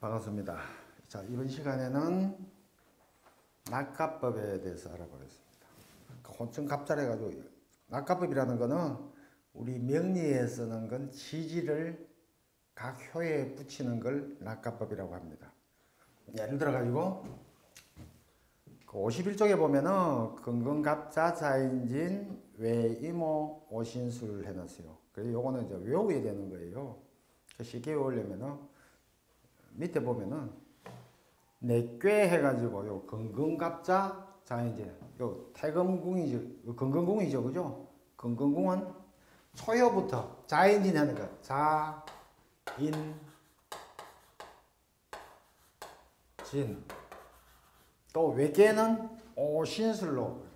반갑습니다. 자, 이번 시간에는 낙가법에 대해서 알아보겠습니다. 그 혼천 갑자래 가지고 낙가법이라는 거는 우리 명리에 쓰는 건 지지를 각 효에 붙이는 걸 낙가법이라고 합니다. 예를 들어 가지고 그 51쪽에 보면은 근근갑자 자인진 외이모 오신술 해놨어요. 그래서 요거는 이제 외워야 되는 거예요. 그 쉽게 외우려면은 밑에 보면은 내괴 해가지고 요 근근갑자 자인진 요 태금궁이죠. 근근궁이죠, 그죠? 근근궁은 초효부터 자인진 하는 거. 자, 인, 진. 또 외계는 오신술로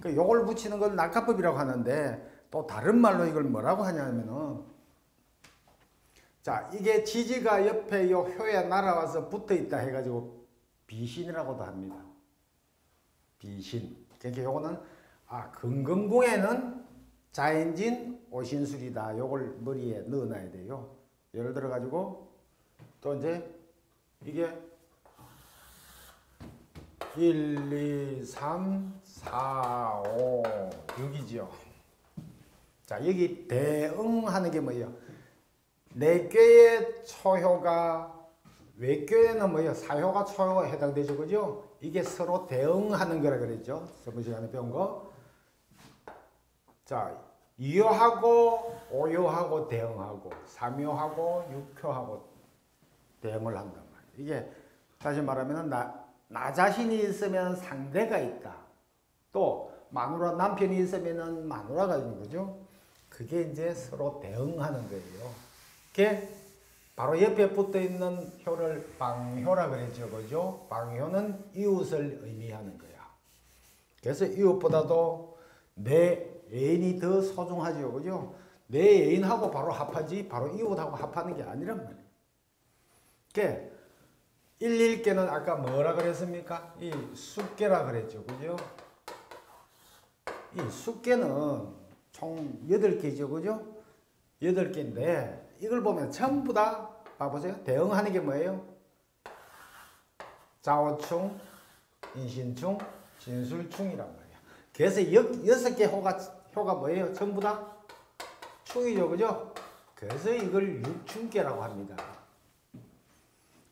그 요걸 붙이는 걸 낙가법이라고 하는데 또 다른 말로 이걸 뭐라고 하냐면은 자 이게 지지가 옆에 요 효에 날아와서 붙어 있다 해가지고 비신이라고도 합니다. 비신. 그러니까 요거는 아 근근궁에는 자인진 오신술이다. 요걸 머리에 넣어놔야 돼요. 예를 들어 가지고 또 이제 이게 1, 2, 3, 4, 5, 6이죠. 자, 여기 대응하는 게 뭐예요? 내괴의 초효가 외괴에는 뭐예요? 사효가 초효가 해당되죠. 그죠? 이게 서로 대응하는 거라 그랬죠. 저번 시간에 배운 거. 자, 이효하고 오효하고 대응하고 삼효하고 육효하고 대응을 한단 말이에요. 이게 다시 말하면 나, 나 자신이 있으면 상대가 있다. 또 마누라 남편이 있으면 마누라가 있는 거죠. 그게 이제 서로 대응하는 거예요. 그게 바로 옆에 붙어 있는 효를 방효라 그랬죠. 그죠? 방효는 이웃을 의미하는 거야. 그래서 이웃보다도 내 애인이 더 소중하죠. 그죠? 내 애인하고 바로 합하지 바로 이웃하고 합하는 게 아니란 말이에요. 그 일일계는 아까 뭐라 그랬습니까? 이 숙계라 그랬죠. 그죠? 이 숙계는 총 8개죠. 그죠? 8개인데 이걸 보면 전부 다 봐보세요. 대응하는 게 뭐예요? 자오충, 인신충, 진술충이란 말이야. 그래서 여, 개 효가, 효가 뭐예요? 전부 다 충이죠. 그죠? 그래서 이걸 육충계라고 합니다.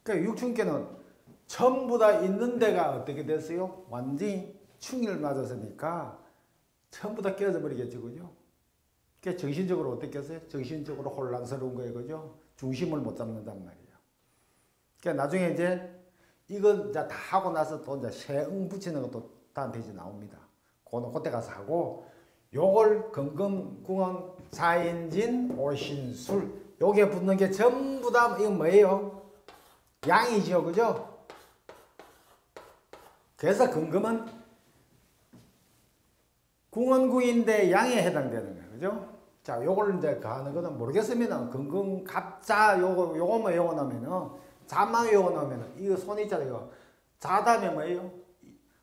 그러니까 육충계는 전부 다 있는 데가 어떻게 됐어요? 완전히 충을 맞았으니까 전부 다 깨져 버리겠죠. 그죠? 그러니까 정신적으로 어떻게 했어요? 정신적으로 혼란스러운 거예요. 그죠? 중심을 못 잡는단 말이에요. 그러니까 나중에 이제 이건 이제 다 하고 나서 또 이제 세응 붙이는 것도 다음 페이지 나옵니다. 그거는 그때 가서 하고 요걸 금금궁원 사인진 오신술 요게 붙는 게 전부 다 이건 뭐예요? 양이죠. 그죠? 그래서 금금은 궁원궁인데 양에 해당되는 거예요. 그죠? 자, 요걸 이제 가는 거는 모르겠으면 금금 갑자 요거 요거 뭐 요거 나면은 자망 요거 나면은 이거 손 있잖아요. 자다면 뭐예요?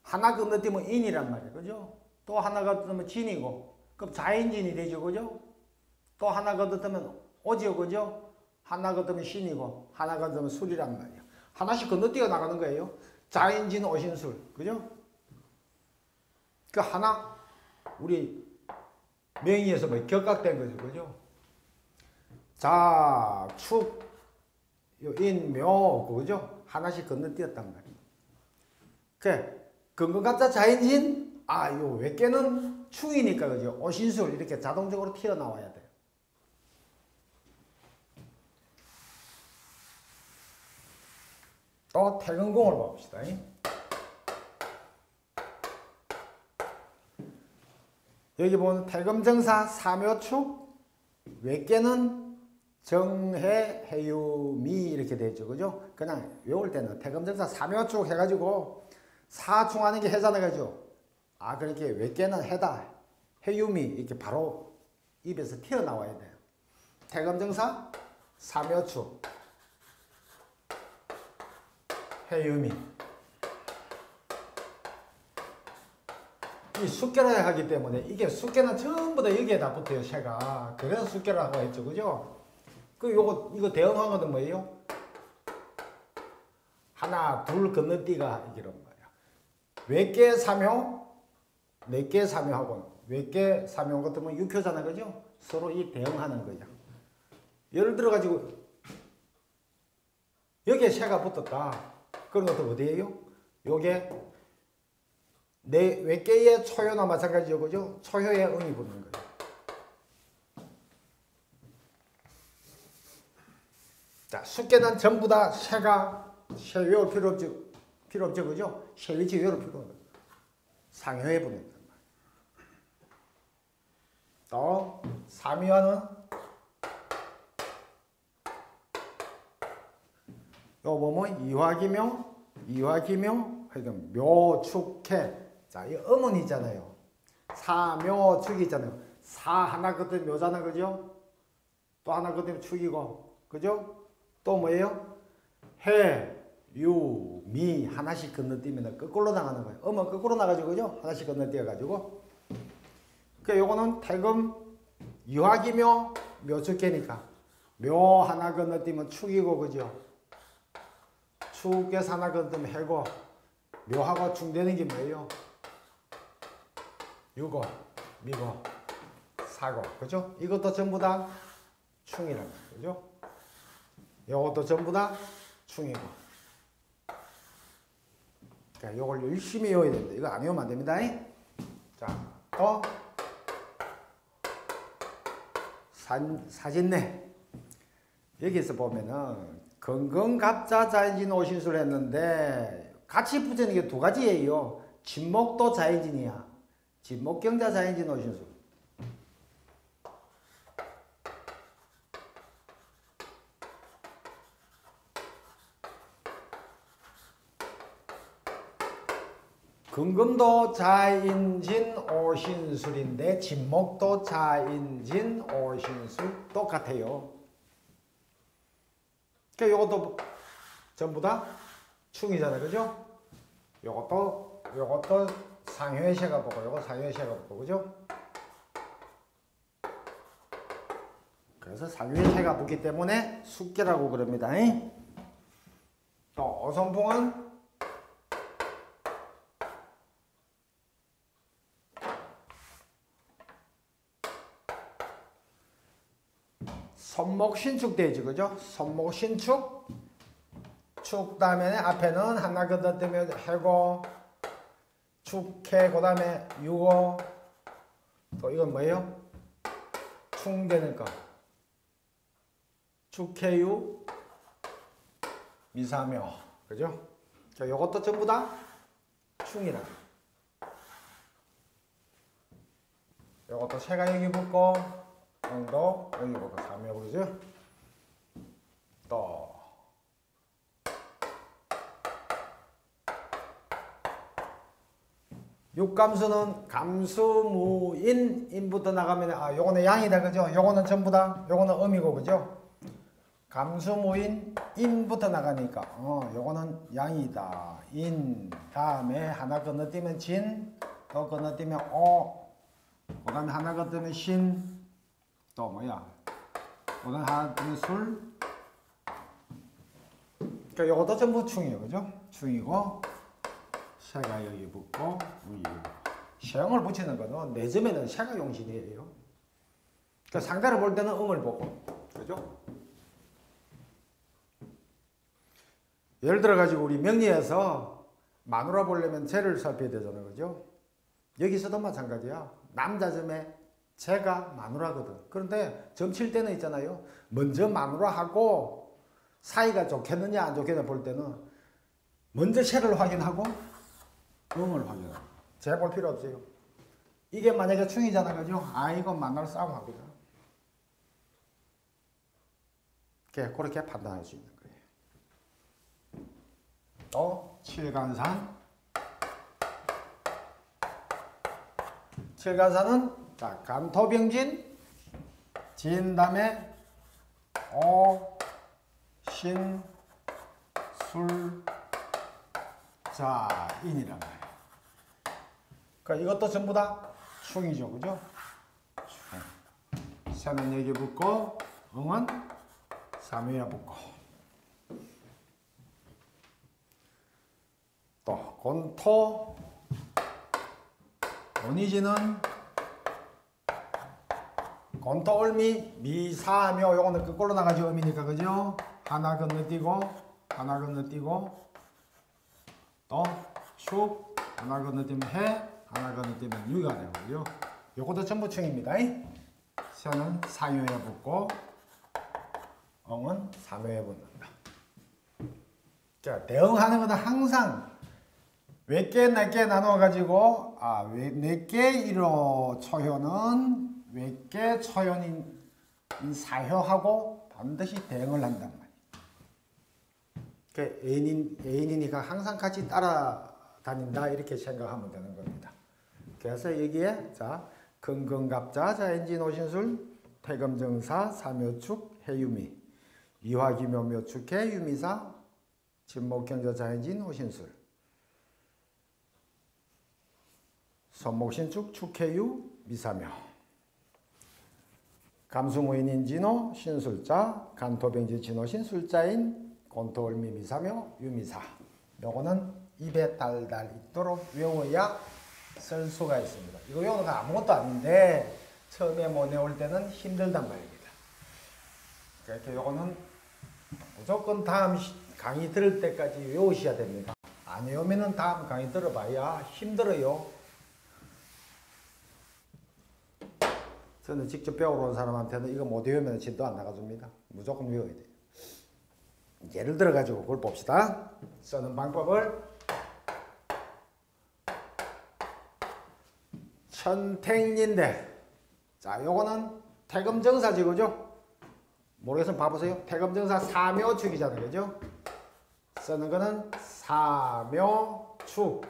하나 건너뛰면 인이란 말이에요. 그죠? 또 하나가 건너면 진이고 그럼 자인진이 되죠. 그죠? 또 하나가 건너면 오지요. 그죠? 하나가 건너면 신이고 하나가 건너면 술이란 말이에요. 하나씩 건너뛰어 나가는 거예요. 자인진 오신술. 그죠? 그 하나 우리 명의에서 뭐 격각된 거죠. 그죠? 자, 축, 인, 묘, 그죠? 하나씩 건너뛰었단 말이에요. 그, 근근갑자 자인진, 아, 요 외께는 축이니까, 그죠? 오신술, 이렇게 자동적으로 튀어나와야 돼요. 또 태근공을 봅시다. 여기 보면 태금정사 삼요축 외께는 정해 해유미 이렇게 되죠. 그죠? 그냥 외울 때는 태금정사 삼요축 해가지고 사충하는 게 해잖아 가지고 아 그렇게 외께는 해다 해유미 이렇게 바로 입에서 튀어나와야 돼요. 태금정사 삼요축 해유미 이 숙계라 하기 때문에 이게 숙계는 전부 다 여기에다 붙어요 새가 그래서 숙계라고 했죠 그죠? 그 요거 이거 대응한 거는 뭐예요? 하나 둘 건너뛰가 이런 거야 외계 삼효 네개 삼효하고 외계 삼효 같으면 육효잖아 그죠? 서로 이 대응하는 거야 예를 들어 가지고 여기에 새가 붙었다 그런 것도 어디에요? 요게 내 외계의 초효나 마찬가지죠, 그죠? 초효에 음이 붙는 거예요. 자, 숙계는 전부 다 새가 새 외울 필요 없죠, 필요 없죠, 그죠? 새 위치 외울 필요 없는 상효에 붙는 거예요. 또 삼위화는 요 보면 이화기묘, 이화기묘, 하여튼 묘축해 자, 이 음은 있잖아요. 사묘 축이 있잖아요. 사 하나 그때 묘잖아, 그죠? 또 하나 그때 축이고, 그죠? 또 뭐예요? 해, 유, 미 하나씩 건너뛰면 거꾸로 나가는 거예요. 음은 거꾸로 나가죠, 그죠? 하나씩 건너뛰어가지고. 그 요거는 태금 유학이묘 묘축계니까 묘 하나 건너뛰면 축이고, 그죠? 축에서 하나 건너뛰면 해고 묘하고 충되는 게 뭐예요? 유고, 미고, 사고, 그죠? 이것도 전부 다 충이라는 거죠. 요것도 전부 다 충이고. 그러니까 요걸 열심히 외워야 됩니다. 이거 안 외우면 안 됩니다. 자, 또 산, 사진내. 여기서 보면은 건건갑자 자연진 오신술 했는데 같이 붙이는 게 두 가지예요. 진목도 자연진이야. 진목경자 자연진 오신수. 금금도 자인진 오신술인데 진목도 자인진 오신술 똑같아요. 그러니까 이것도 전부 다 충이잖아요. 그죠? 이것도 이것도 상회시가 보고 이거 상회시가 보고 그죠? 그래서 상회시가 붙기 때문에 숙계라고 그럽니다. 또 어선풍은 손목 신축되지 그죠? 손목 신축 축 다음에 앞에는 하나 건너뛰면 해고 축해 그 다음에 유고 또 이건 뭐예요? 충되는 거 축해유 미사묘 그죠? 자 요것도 전부 다 충이라 요것도 새가 여기 붙고 응도 여기 붙고 사묘 그죠? 또 육감수는 감수무인 인부터 나가면 아 요거는 양이다 그죠? 요거는 전부 다? 요거는 음이고 그죠? 감수무인 인부터 나가니까 어 요거는 양이다. 인. 다음에 하나 건너뛰면 진 또 건너뛰면 오 그 다음에 하나 건너뛰면 신 또 뭐야 하나 건너뛰면 술 그러니까 요것도 전부 충이에요 그죠? 충이고 새가 여기 붙고 쉐형을 붙이는 거는 내 점에는 새가 용신이에요. 그러니까 상대를 볼 때는 음을 보고 그죠? 예를 들어 가지고 우리 명리에서 마누라 보려면 쟤를 살펴야 되잖아요. 그죠? 여기서도 마찬가지야. 남자 점에 쟤가 마누라거든. 그런데 점칠 때는 있잖아요. 먼저 마누라하고 사이가 좋겠느냐 안 좋겠느냐 볼 때는 먼저 쟤를 확인하고 음을 확인하고 재볼 필요 없어요. 이게 만약에 충이잖아 그죠? 아 이건 만날 싸움합니다. 그렇게 판단할 수 있는 거예요. 또 칠간산 칠간산은 자 간토병진 진 다음에 오, 신, 술, 자, 인이란 말이에요. 그러니까 이것도 전부 다 충이죠, 그죠? 충. 새는 여기 붙고 응은 3위에 붙고 또 곤토 원이지는 곤토 올미 미사묘 요거는 거꾸로 나가죠 음이니까 그죠? 하나 건너뛰고 하나 건너뛰고 또슉 하나 건너뛰면 해 하나 건너뛰면 유가 되고요. 요것도 전부 충입니다. 새는 사유에 붙고 엉은 삼유에 붙는다. 자 대응하는 것은 항상 외께 낮게 나눠 가지고 아내께 이로 초효는 초효인 이 사효하고 반드시 대응을 한단 말이에요. 그 애인인 애인이니까 항상 같이 따라다닌다 이렇게 생각하면 되는 겁니다. 그래서 여기에 자 근근갑자 자연진 오신술 태금정사 삼묘축 해유미 이화기묘묘축해 유미사 진목경자 자연진 오신술 손목신축 축해유 미사묘 감수무인인 진호 신술자 간토병지 진호 신술자인 곤토을미 미사묘 유미사 요거는 입에 달달 있도록 외워야 쓸 수가 있습니다. 이거 외우는 거 아무것도 아닌데 처음에 못 외울 때는 힘들단 말입니다. 그러니까 요거는 무조건 다음 시- 강의 들을 때까지 외우셔야 됩니다. 안 외우면은 다음 강의 들어봐야 힘들어요. 저는 직접 배우러 온 사람한테는 이거 못 외우면 진도 안 나가줍니다. 무조건 외워야 돼요. 예를 들어 가지고 그걸 봅시다. 쓰는 방법을 천택인데 자 요거는 태금정사지 그죠? 모르겠으면 봐보세요. 태금정사 사묘축이잖아요. 그죠? 쓰는 거는 사묘축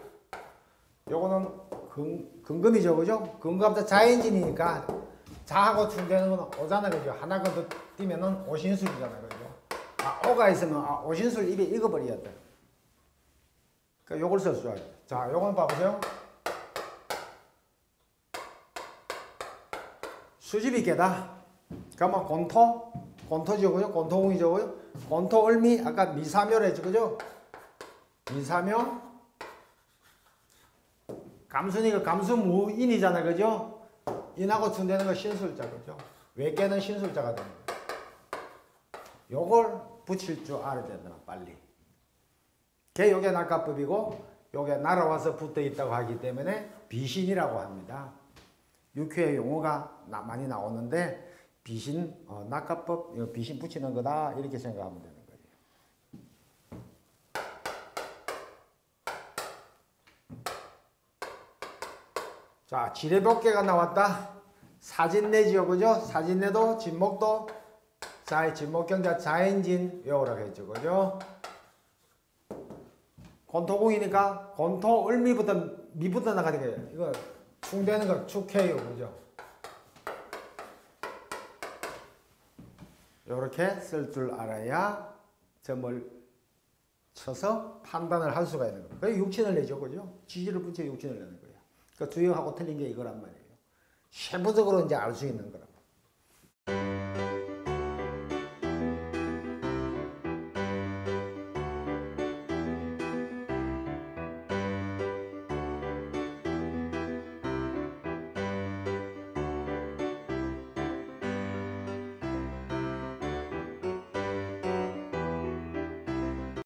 요거는 근, 근금이죠. 그죠? 근금자 자연진이니까 자하고 충되는 건 오잖아. 그죠? 하나 더 띄면은 오신술이잖아. 그죠? 아, 오가 있으면 아, 오신술 입에 익어버려야 돼. 그러니까 요걸 써줘야 돼. 자, 요건 봐보세요. 수집이 깨다. 그러면 곤토, 곤토죠, 그죠? 곤토공이죠, 그죠? 곤토 을미, 아까 미사묘랬죠, 그죠? 미사묘, 감순이가 감수무인이잖아, 그죠? 인하고 충되는 거 신술자, 그죠? 외계는 신술자가 됩니다. 요걸 붙일 줄 알아야 되나, 빨리. 걔 요게 낙가법이고, 요게 날아와서 붙어 있다고 하기 때문에 비신이라고 합니다. 육회 용어가 나- 많이 나오는데 비신 어, 낙가법 비신 붙이는 거다 이렇게 생각하면 거예요. 자 지뢰벽계가 나왔다. 사진내지요 그죠? 사진내도 진목도 자 진목경자 자연진 외우라고 했죠 그죠? 권토공이니까 권토 을미부터 미부터 나가야 되겠요 이거 충되는 걸 축해요. 그죠? 이렇게 쓸 줄 알아야 점을 쳐서 판단을 할 수가 있는 거예요. 육친을 내죠. 그죠? 지지를 붙여 육친을 내는 거예요. 그러니까 주역하고 틀린 게 이거란 말이에요. 세부적으로 이제 알 수 있는 거란 말이에요.